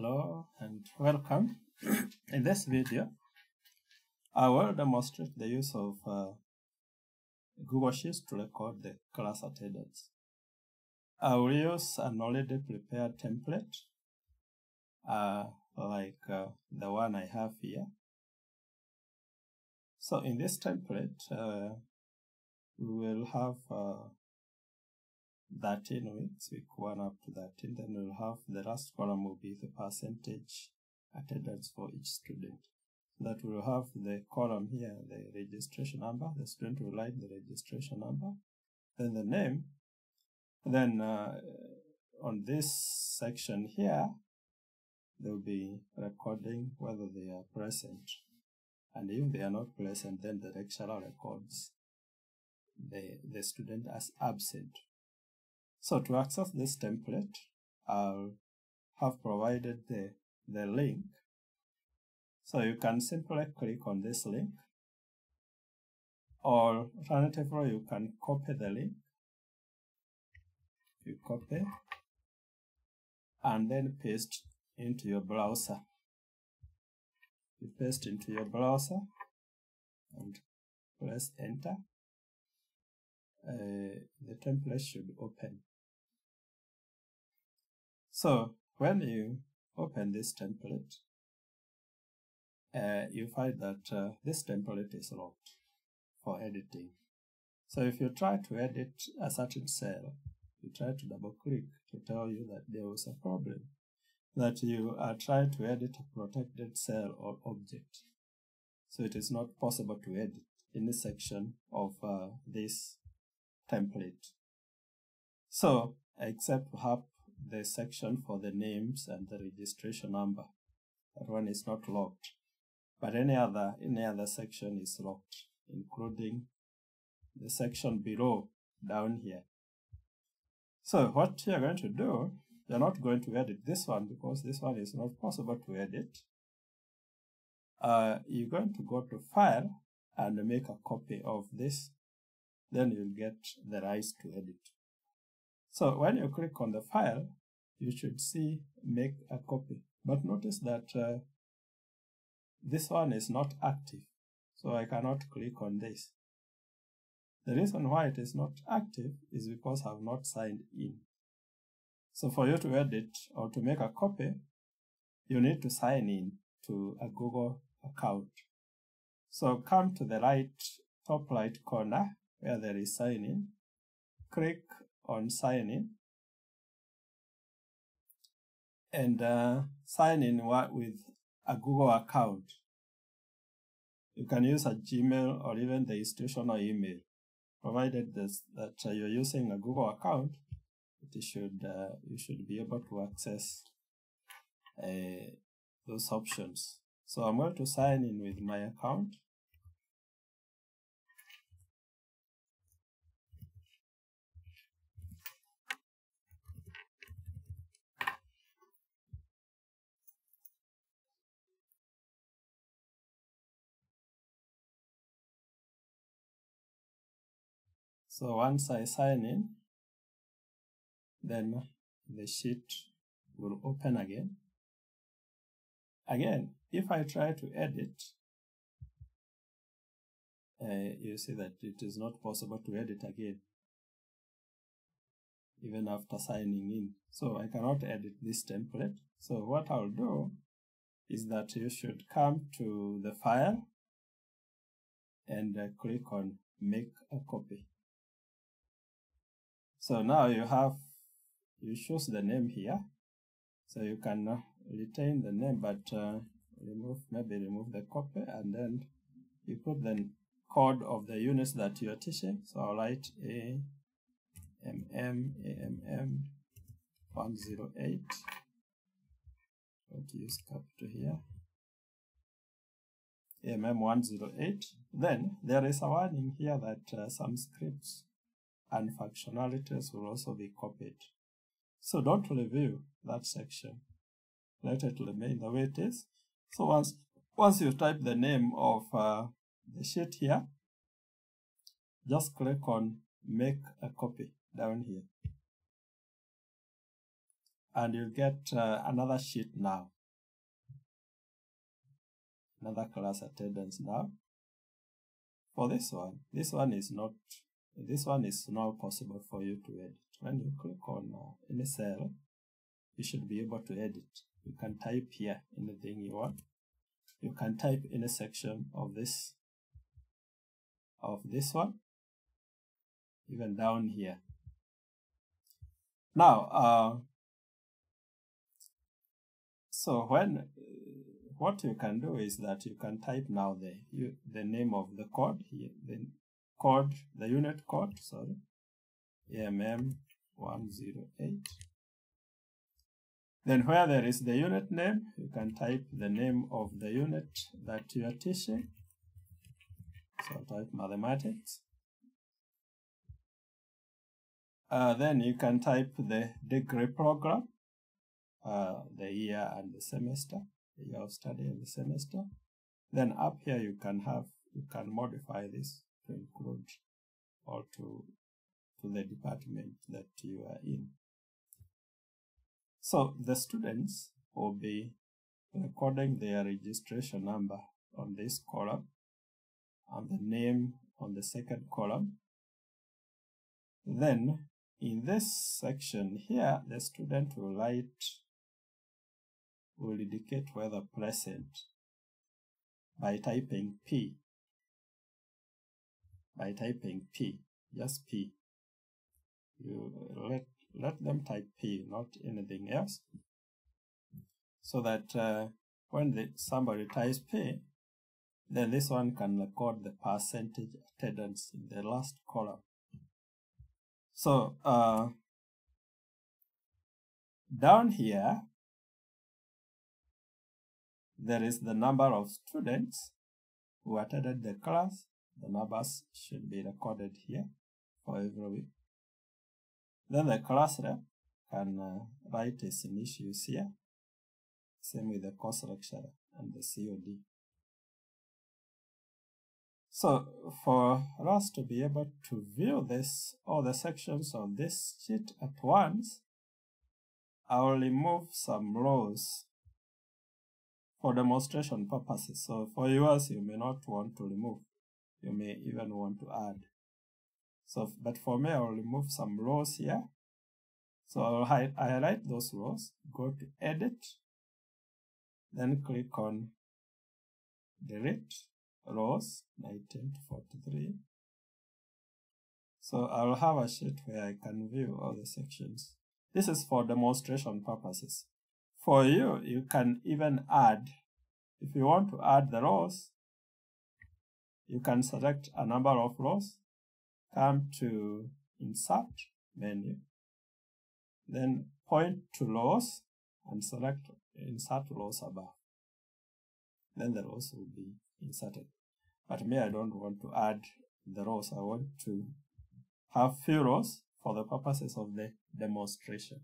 Hello and welcome. In this video, I will demonstrate the use of uh, Google Sheets to record the class attendance. I will use an already prepared template uh, like uh, the one I have here. So in this template, uh, we will have uh, 13 weeks, week 1 up to 13. Then we'll have the last column will be the percentage attendance for each student. So That will have the column here, the registration number. The student will write the registration number, then the name. Then uh, on this section here, they'll be recording whether they are present. And if they are not present, then the lecturer records the, the student as absent. So to access this template, I'll have provided the, the link. So you can simply click on this link or alternatively you can copy the link. You copy and then paste into your browser. You paste into your browser and press enter. Uh, the template should open. So when you open this template, uh, you find that uh, this template is locked for editing. So if you try to edit a certain cell, you try to double click to tell you that there was a problem, that you are trying to edit a protected cell or object. So it is not possible to edit any section of uh, this template. So except perhaps the section for the names and the registration number. That one is not locked. But any other any other section is locked, including the section below down here. So what you're going to do, you're not going to edit this one because this one is not possible to edit. Uh, you're going to go to File and make a copy of this. Then you'll get the rights to edit. So when you click on the file, you should see make a copy. But notice that uh, this one is not active. So I cannot click on this. The reason why it is not active is because I have not signed in. So for you to edit or to make a copy, you need to sign in to a Google account. So come to the right top right corner where there is sign in, click on sign in and uh, sign in with a Google account. You can use a Gmail or even the institutional email. Provided this, that uh, you're using a Google account, it should uh, you should be able to access uh, those options. So I'm going to sign in with my account. So once I sign in, then the sheet will open again. Again, if I try to edit, uh, you see that it is not possible to edit again, even after signing in. So I cannot edit this template. So what I'll do is that you should come to the file and uh, click on make a copy. So now you have, you choose the name here. So you can uh, retain the name, but uh, remove, maybe remove the copy and then you put the code of the units that you are teaching. So I'll write A, M, M, A, M, M, 108. Going to use capital here. AMM 108. Then there is a warning here that uh, some scripts and functionalities will also be copied. So don't review that section. Let it remain the way it is. So once, once you type the name of uh, the sheet here, just click on make a copy down here. and you'll get uh, another sheet now. Another class attendance now. For this one, this one is not, this one is now possible for you to edit. When you click on uh, any cell, you should be able to edit. You can type here anything you want. You can type in a section of this, of this one, even down here. Now, uh, so when what you can do is that you can type now the you, the name of the code here, code, the unit code, sorry, AMM 108. Then where there is the unit name, you can type the name of the unit that you are teaching. So I'll type mathematics. Uh, then you can type the degree program, uh, the year and the semester, the year of study and the semester. Then up here you can have, you can modify this include or to, to the department that you are in. So the students will be recording their registration number on this column and the name on the second column. Then in this section here, the student will write, will indicate whether present by typing P, by typing P, just P. You let, let them type P, not anything else, so that uh, when the, somebody types P, then this one can record the percentage attendance in the last column. So uh, down here, there is the number of students who attended the class. The numbers should be recorded here for every week. Then the class rep can uh, write his initials here. Same with the course lecturer and the COD. So for us to be able to view this, all the sections of this sheet at once, I will remove some rows for demonstration purposes. So for yours, you may not want to remove. You may even want to add. So, but for me, I will remove some rows here. So I'll hi highlight those rows, go to edit, then click on delete rows 19 to 43. So I'll have a sheet where I can view all the sections. This is for demonstration purposes. For you, you can even add, if you want to add the rows, you can select a number of rows, come to insert menu, then point to rows and select insert rows above. Then the rows will be inserted. But me, I don't want to add the rows. I want to have few rows for the purposes of the demonstration.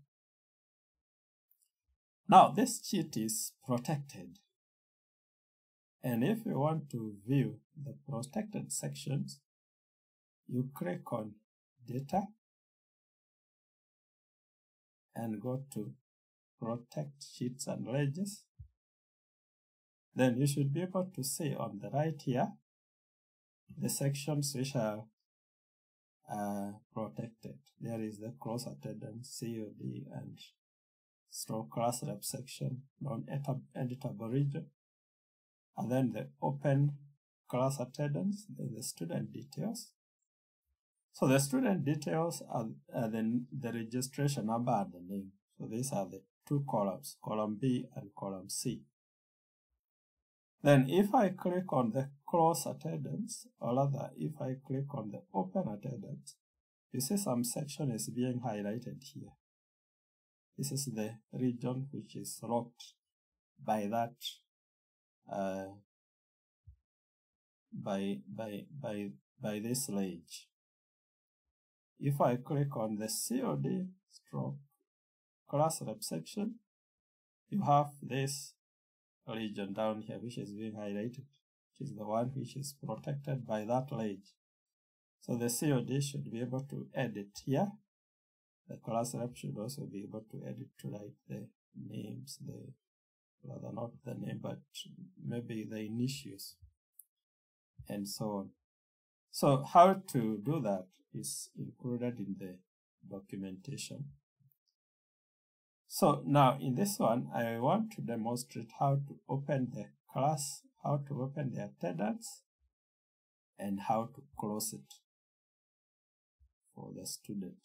Now, this sheet is protected. And if you want to view the protected sections, you click on Data and go to Protect Sheets and Ranges. Then you should be able to see on the right here the sections which are uh, protected. There is the cross attendance, COD, and stroke class rep section, non-editable region. And then the open class attendance, then the student details. So the student details are, are the, the registration number and the name. So these are the two columns, column B and column C. Then if I click on the close attendance, or rather if I click on the open attendance, you see some section is being highlighted here. This is the region which is locked by that uh, by by by by this ledge. If I click on the COD stroke class rep section, you have this region down here which is being highlighted, which is the one which is protected by that ledge. So the COD should be able to edit here the class rep should also be able to edit to like the names, the rather not the name, but maybe the initials and so on. So how to do that is included in the documentation. So now in this one, I want to demonstrate how to open the class, how to open the attendance, and how to close it for the student.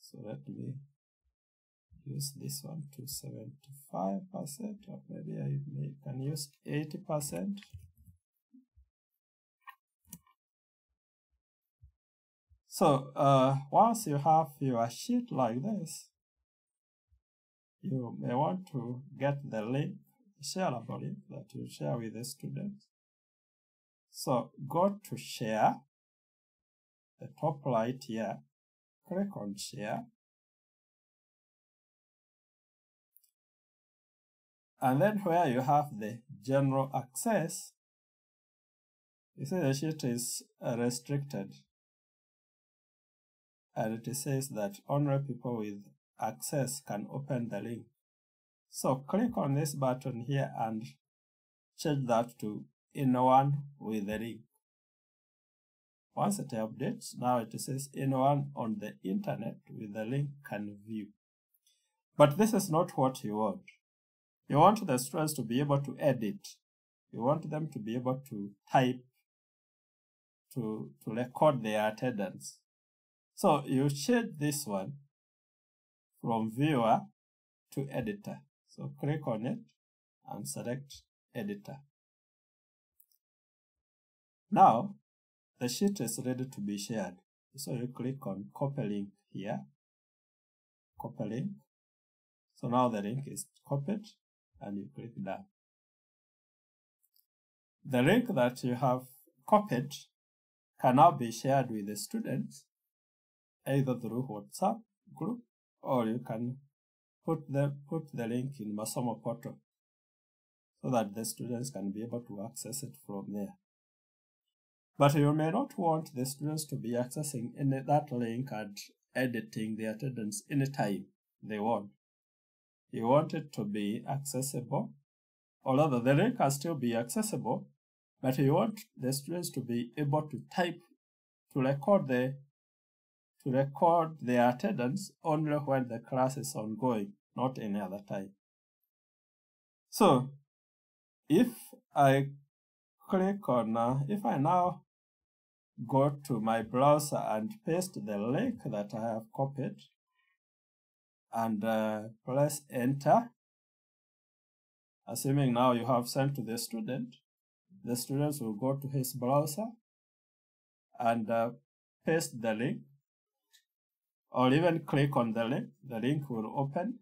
So let me use this one to 75% or maybe I may, can use 80%. So uh, once you have your sheet like this, you may want to get the link, shareable link that you share with the students. So go to share, the top right here, click on share. And then where you have the general access, you see the sheet is uh, restricted. And it says that only people with access can open the link. So click on this button here and change that to anyone with the link. Once it updates, now it says anyone on the internet with the link can view. But this is not what you want. You want the students to be able to edit. You want them to be able to type, to, to record their attendance. So you change this one from viewer to editor. So click on it and select editor. Now the sheet is ready to be shared. So you click on copy link here, copy link. So now the link is copied and you click done. The link that you have copied can now be shared with the students either through WhatsApp group or you can put the put the link in Masomo portal so that the students can be able to access it from there. But you may not want the students to be accessing any, that link and editing the attendance anytime they want. You want it to be accessible, rather the link can still be accessible, but you want the students to be able to type to record the to record their attendance only when the class is ongoing, not any other time. So, if I click on, uh, if I now go to my browser and paste the link that I have copied and uh, press enter, assuming now you have sent to the student, the students will go to his browser and uh, paste the link or even click on the link, the link will open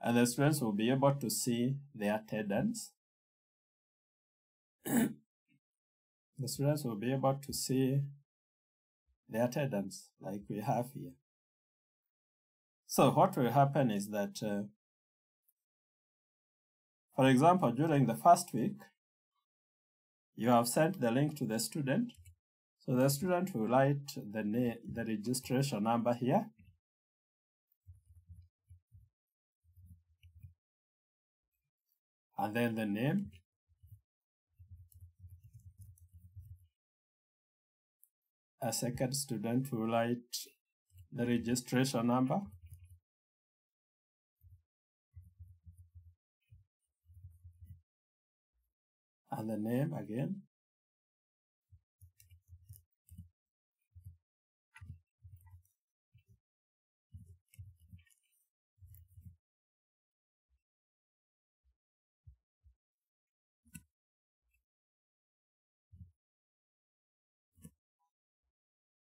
and the students will be able to see their attendance. the students will be able to see their attendance like we have here. So what will happen is that, uh, for example, during the first week, you have sent the link to the student so the student will write the name, the registration number here. And then the name. A second student will write the registration number. And the name again.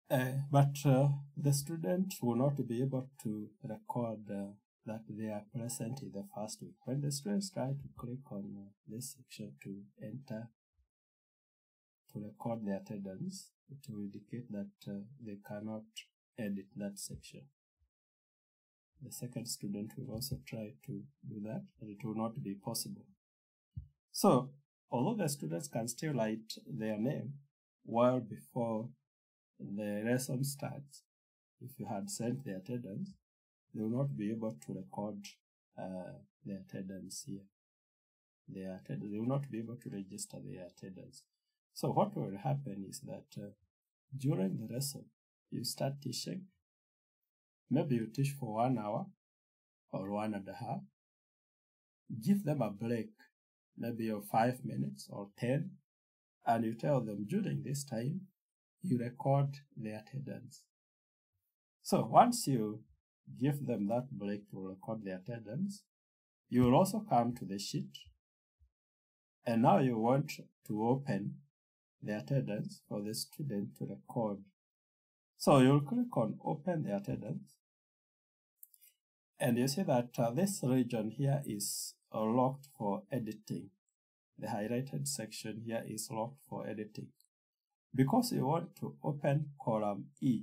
Uh, but uh, the student will not be able to record uh, that they are present in the first week. When the students try to click on uh, this section to enter, to record their attendance, it will indicate that uh, they cannot edit that section. The second student will also try to do that, but it will not be possible. So, although the students can still write their name while before the lesson starts, if you had sent the attendance, they will not be able to record uh, the attendance here. Their attendance, they will not be able to register their attendance. So what will happen is that uh, during the lesson, you start teaching. Maybe you teach for one hour or one and a half. Give them a break, maybe of five minutes or ten, and you tell them during this time, you record the attendance. So once you give them that break to record the attendance, you will also come to the sheet and now you want to open the attendance for the student to record. So you'll click on open the attendance and you see that uh, this region here is uh, locked for editing. The highlighted section here is locked for editing because you want to open column E.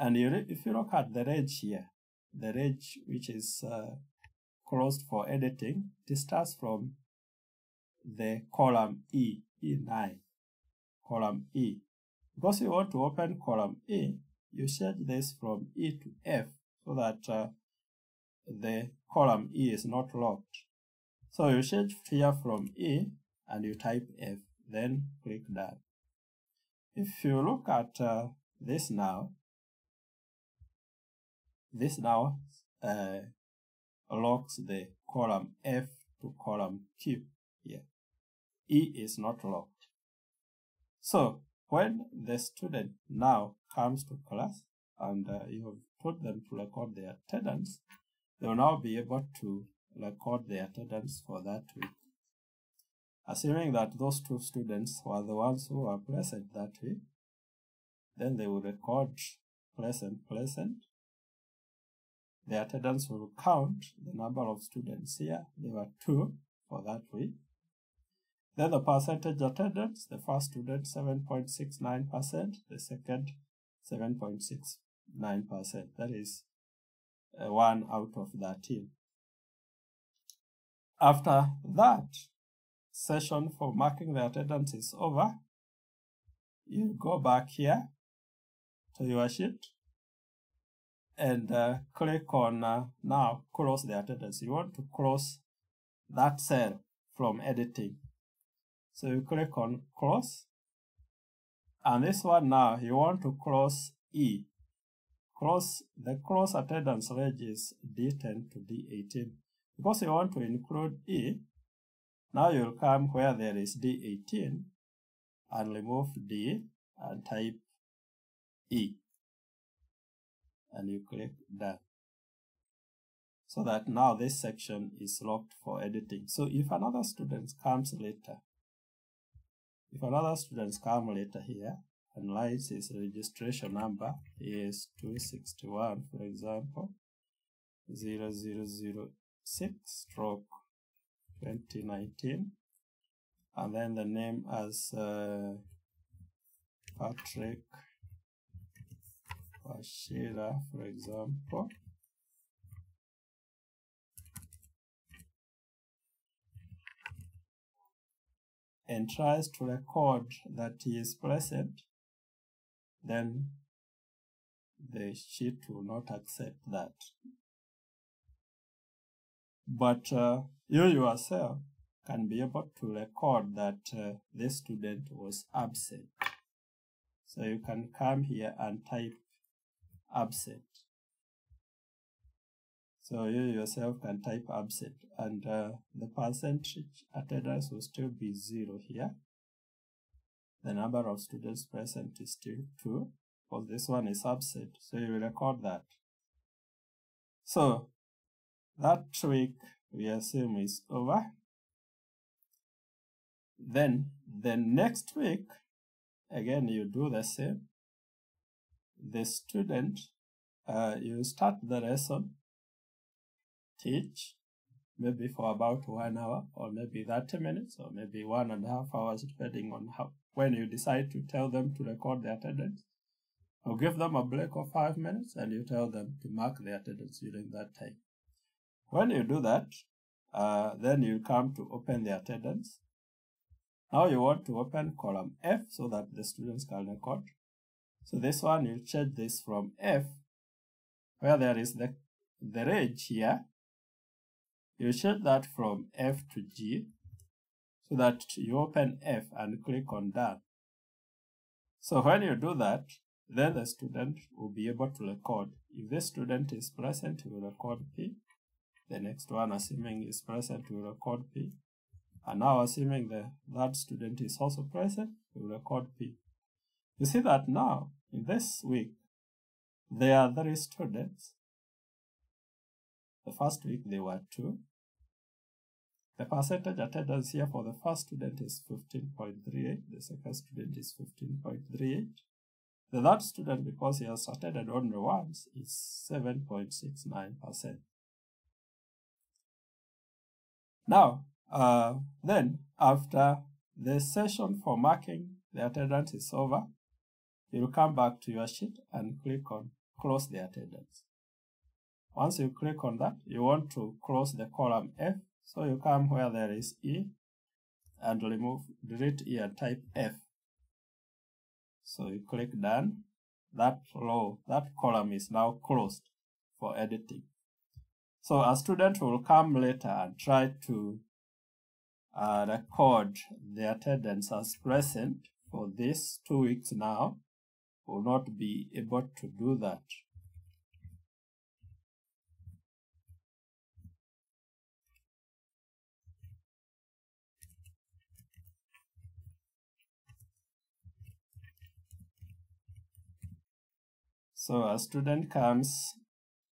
And if you look at the range here, the range which is uh, closed for editing, it starts from the column E, E9, column E. Because you want to open column E, you change this from E to F so that uh, the column E is not locked. So you change here from E and you type F, then click Done. If you look at uh, this now, this now uh, locks the column F to column Q here. E is not locked. So when the student now comes to class and uh, you have told them to record their attendance, they will now be able to record their attendance for that week. Assuming that those two students were the ones who were present that week, then they will record present, present. The attendance will count the number of students here. There were two for that week. Then the percentage attendance, the first student 7.69%, the second 7.69%. That is uh, one out of 13. After that session for marking the attendance is over, you go back here to your sheet and uh, click on uh, now close the attendance. You want to close that cell from editing. So you click on close. And this one now, you want to close E. Close the close attendance range is D10 to D18. Because you want to include E, now you'll come where there is D18 and remove D and type E. And you click done so that now this section is locked for editing. So if another student comes later, if another student comes later here and writes his registration number is 261, for example, 0006 stroke 2019, and then the name as uh, Patrick Washira, for example, and tries to record that he is present, then the sheet will not accept that. But uh, you yourself can be able to record that uh, this student was absent. So you can come here and type absent. So you yourself can type absent and uh, the percentage attendance will still be zero here. The number of students present is still two because this one is absent. So you record that. So that week we assume is over. Then the next week, again, you do the same. The student, uh, you start the lesson teach maybe for about one hour or maybe 30 minutes or maybe one and a half hours depending on how when you decide to tell them to record the attendance. Or give them a break of five minutes and you tell them to mark the attendance during that time. When you do that uh, then you come to open the attendance. Now you want to open column F so that the students can record So this one, you change this from F, where there is the, the range here. You change that from F to G, so that you open F and click on Done. So when you do that, then the student will be able to record. If the student is present, he will record P. The next one, assuming is present, will record P. And now, assuming the that student is also present, we will record P. You see that now, in this week, there are three students. The first week, there were two. The percentage attendance here for the first student is 15.38. The second student is 15.38. The third student, because he has attended only once, is 7.69%. Now, uh, then, after the session for marking the attendance is over, you'll come back to your sheet and click on close the attendance. Once you click on that, you want to close the column F, so you come where there is E and remove, delete E and type F. So you click done. That row, that column is now closed for editing. So a student will come later and try to uh, record the attendance as present for this two weeks now will not be able to do that. So a student comes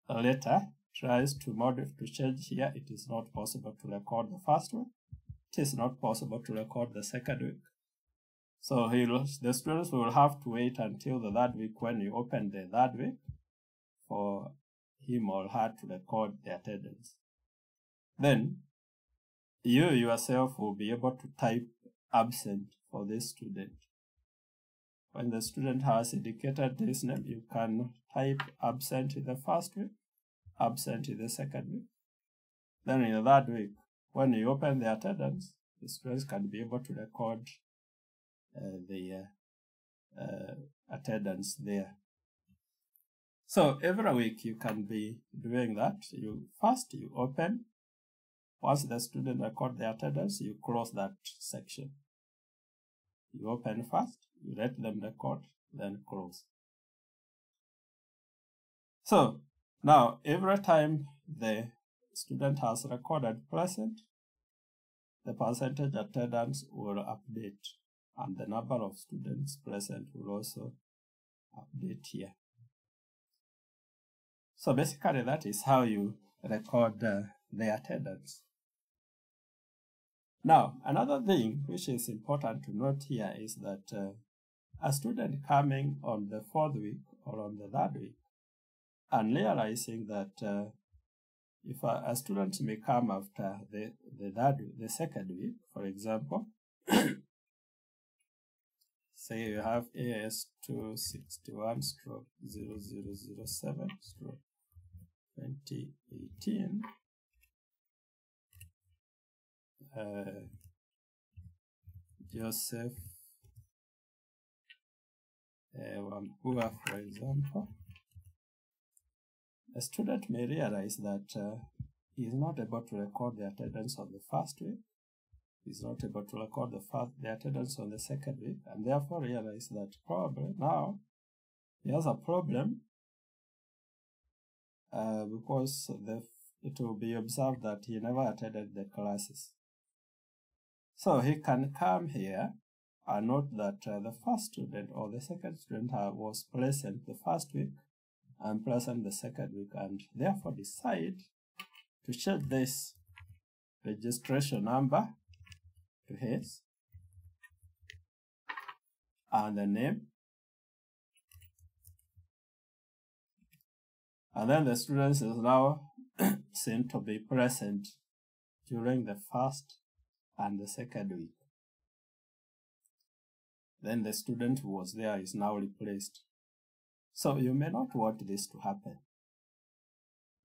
uh, later, tries to modify to change here, it is not possible to record the first one. It is not possible to record the second. So he'll, the students will have to wait until the third week when you open the third week for him or her to record the attendance. Then you yourself will be able to type absent for this student. When the student has indicated this name, you can type absent in the first week, absent in the second week. Then in the third week, when you open the attendance, the students can be able to record the uh, uh, attendance there. So every week you can be doing that. You first you open. Once the student record the attendance, you close that section. You open first, you let them record, then close. So now every time the student has recorded present, the percentage attendance will update and the number of students present will also update here. So basically that is how you record uh, the attendance. Now, another thing which is important to note here is that uh, a student coming on the fourth week or on the third week and realizing that uh, if a, a, student may come after the, the third the second week, for example, say you have AS 261 stroke 0007 stroke 2018 uh, Joseph uh, Wambua, for example, a student may realize that uh, he is not able to record the attendance on the first week, is not able to record the, first, the attendance on the second week, and therefore realize that probably now he has a problem uh, because the, it will be observed that he never attended the classes. So he can come here and note that uh, the first student or the second student was present the first week and present the second week and therefore decide to change this registration number to his the name and then the student is now seen to be present during the first and the second week. Then the student who was there is now replaced. So you may not want this to happen.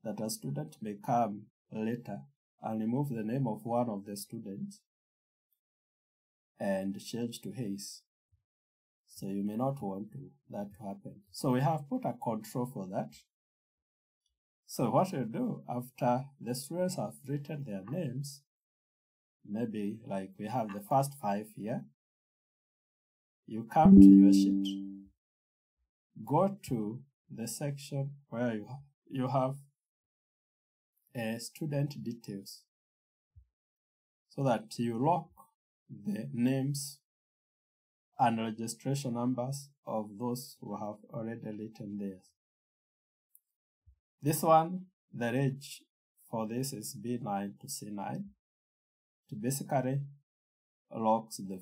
That a student may come later and remove the name of one of the students and change to haze. So you may not want to, that to happen. So we have put a control for that. So what you do after the students have written their names, maybe like we have the first five here, you come to your sheet, go to the section where you, you have a student details so that you lock the names and registration numbers of those who have already written theirs. This one, the range for this is B9 to C9 to basically locks the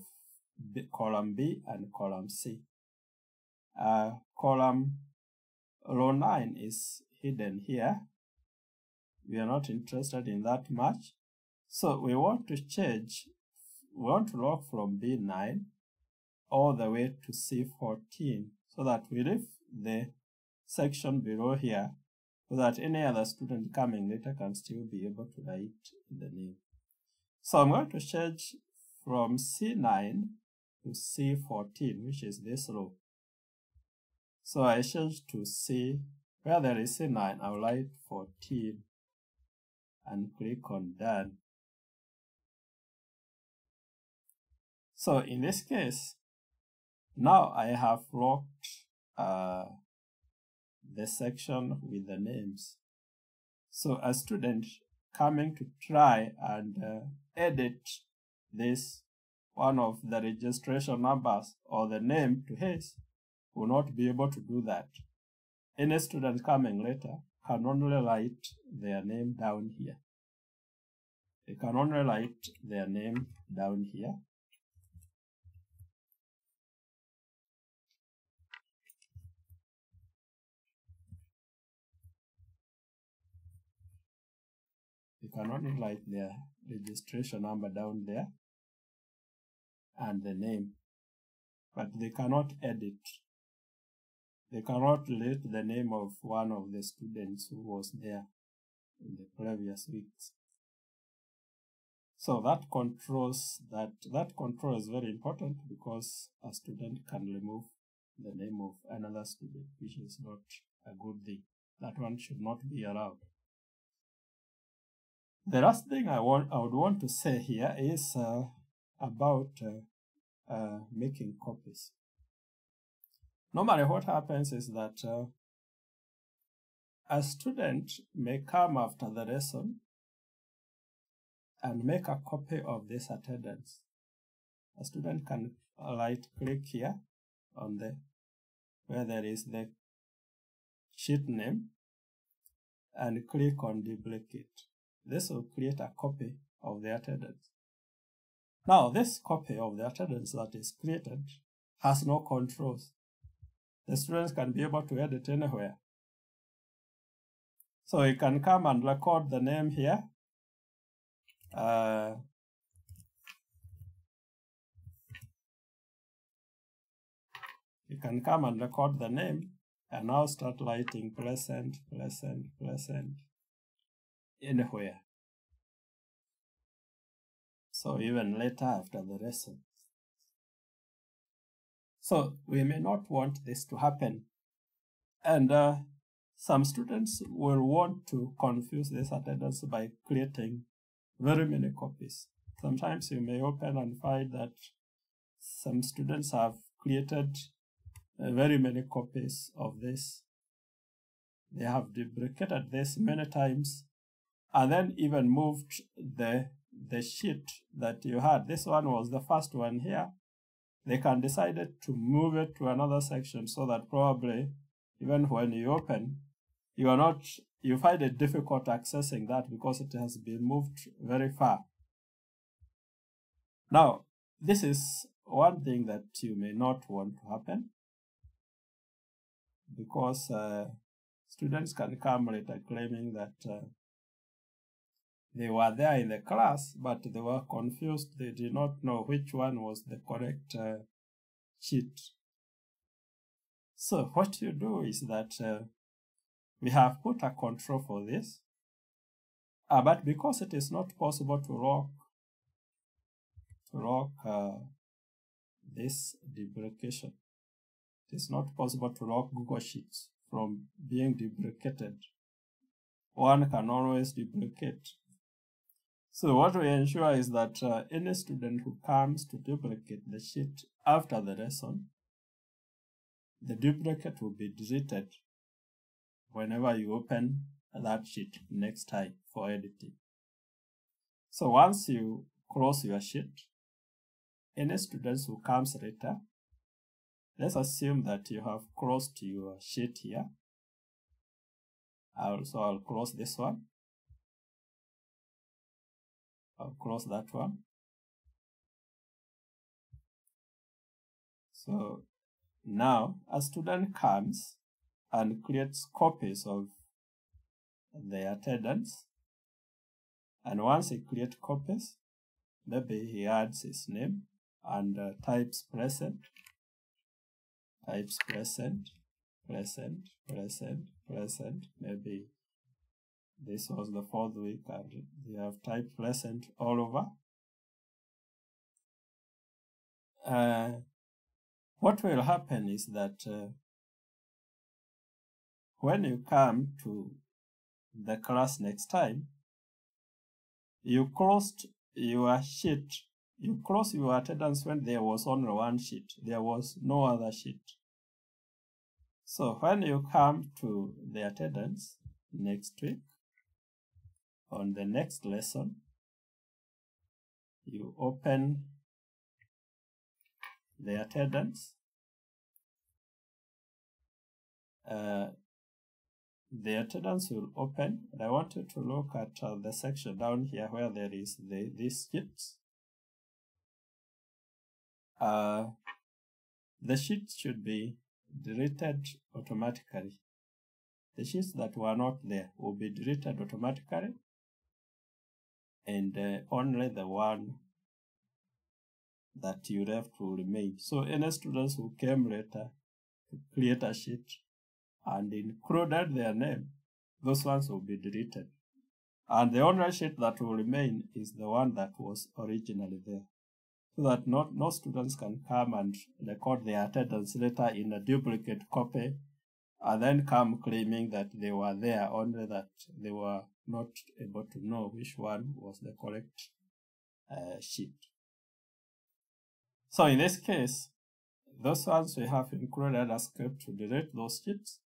B, column B and column C. Uh, column row 9 is hidden here. We are not interested in that much. So we want to change, we want to lock from B9 all the way to C14 so that we leave the section below here so that any other student coming later can still be able to write the name. So I'm going to change from C9 to C14, which is this row. So I change to C, where there is C9, I'll write 14 and click on done. So in this case, now I have locked uh, the section with the names. So a student coming to try and uh, edit this one of the registration numbers or the name to his will not be able to do that. Any student coming later can only write their name down here. They can only write their name down here you can write their registration number down there and the name but they cannot edit. They cannot relate the name of one of the students who was there in the previous weeks. So that controls that that control is very important because a student can remove the name of another student which is not a good thing. That one should not be allowed the last thing I want I would want to say here is uh, about uh, uh, making copies. Normally, what happens is that uh, a student may come after the lesson and make a copy of this attendance. A student can right click here on the where there is the sheet name and click on duplicate. This will create a copy of the attendance. Now, this copy of the attendance that is created has no controls. The students can be able to edit anywhere. So you can come and record the name here. Uh, you can come and record the name and now start writing present, present, present, anywhere. So even later after the lesson. So we may not want this to happen. And uh, some students will want to confuse this attendance by creating very many copies. Sometimes you may open and find that some students have created uh, very many copies of this. They have duplicated this many times and then even moved the the sheet that you had. This one was the first one here. They can decide to move it to another section so that probably even when you open, you are not you find it difficult accessing that because it has been moved very far. Now, this is one thing that you may not want to happen because uh, students can come later claiming that uh, they were there in the class, but they were confused. They did not know which one was the correct uh, sheet. So what you do is that uh, we have put a control for this, uh, but because it is not possible to lock, to lock uh, this duplication, it's not possible to lock Google Sheets from being duplicated. One can always duplicate. So what we ensure is that uh, any student who comes to duplicate the sheet after the lesson, the duplicate will be deleted whenever you open that sheet next time for editing. So once you close your sheet, any students who comes later, let's assume that you have closed your sheet here. Also, I'll close this one. I'll close that one. So now a student comes and creates copies of the attendance. And once he creates copies, maybe he adds his name and uh, types present, types present, present, present, present. Maybe this was the fourth week and they have typed present all over. Uh, what will happen is that uh, when you come to the class next time, you closed your sheet, you closed your attendance when there was only one sheet. There was no other sheet. So when you come to the attendance next week, on the next lesson, you open the attendance. Uh, the attendance will open and I want you to look at uh, the section down here where there is the these sheets. Uh, the sheets should be deleted automatically. The sheets that were not there will be deleted automatically and uh, only the one that you left will remain. So any students who came later to create a sheet and included their name, those ones will be deleted. And the only sheet that will remain is the one that was originally there. So that not, no students can come and record their attendance later in a duplicate copy and then come claiming that they were there, only that they were not able to know which one was the correct uh, sheet. So in this case, those ones we have included a script to delete those sheets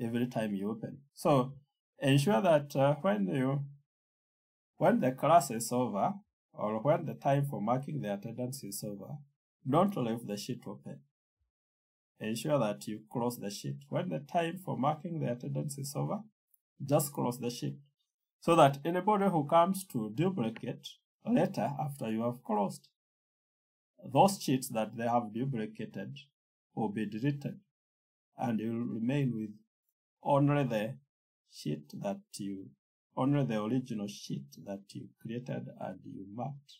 every time you open. So ensure that uh, when you when the class is over or when the time for marking the attendance is over, don't leave the sheet open. Ensure that you close the sheet. When the time for marking the attendance is over, just close the sheet so that anybody who comes to duplicate later after you have closed, those sheets that they have duplicated will be deleted and you'll remain with only the sheet that you, only the original sheet that you created and you marked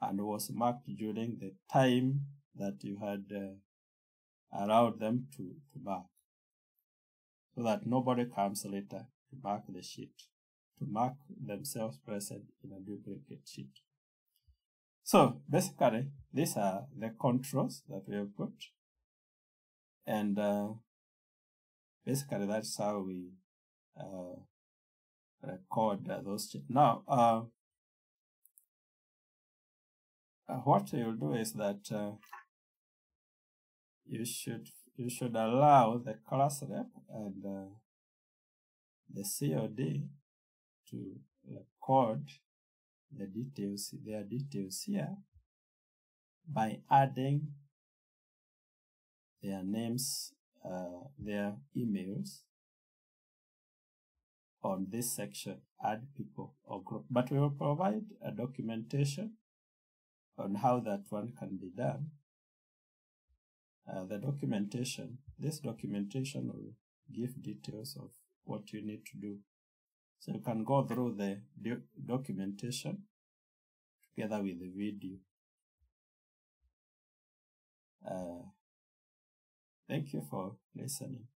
and was marked during the time that you had uh, allowed them to, to mark. So that nobody comes later to mark the sheet, to mark themselves present in a duplicate sheet. So basically, these are the controls that we have put. And uh, basically that's how we uh, record uh, those now uh, uh, what you'll do is that you should you should allow the class rep and uh, the COD to record the details their details here by adding their names uh, their emails on this section, add people or group. But we will provide a documentation on how that one can be done. Uh, the documentation, this documentation will give details of what you need to do. So you can go through the do documentation together with the video. Uh, Thank you for listening.